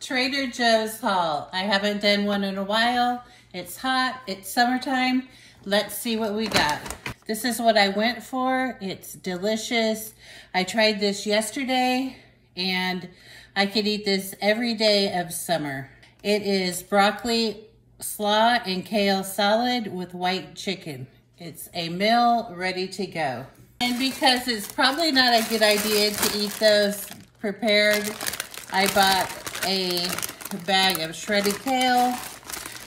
Trader Joe's haul. I haven't done one in a while. It's hot, it's summertime. Let's see what we got. This is what I went for. It's delicious. I tried this yesterday and I could eat this every day of summer. It is broccoli slaw and kale salad with white chicken. It's a meal ready to go. And because it's probably not a good idea to eat those prepared, I bought a bag of shredded kale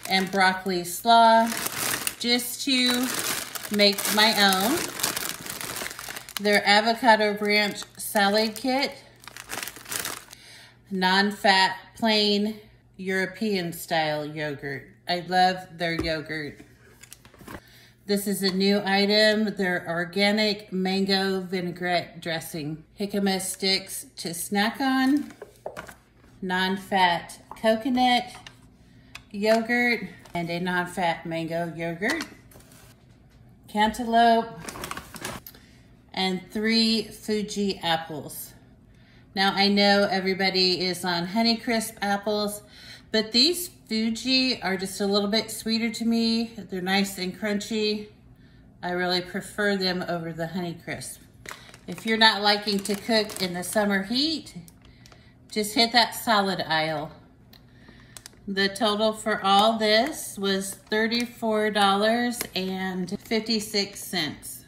and broccoli slaw just to make my own. Their avocado ranch salad kit, non-fat, plain European style yogurt. I love their yogurt. This is a new item, their organic mango vinaigrette dressing. Jicama sticks to snack on, non-fat coconut yogurt, and a non-fat mango yogurt, cantaloupe, and three Fuji apples. Now I know everybody is on Honeycrisp apples, but these Fuji are just a little bit sweeter to me. They're nice and crunchy. I really prefer them over the Honeycrisp. If you're not liking to cook in the summer heat, just hit that salad aisle. The total for all this was $34.56.